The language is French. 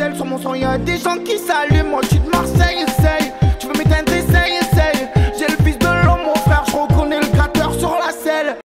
ailes sur mon sang, y'a des gens qui saluent.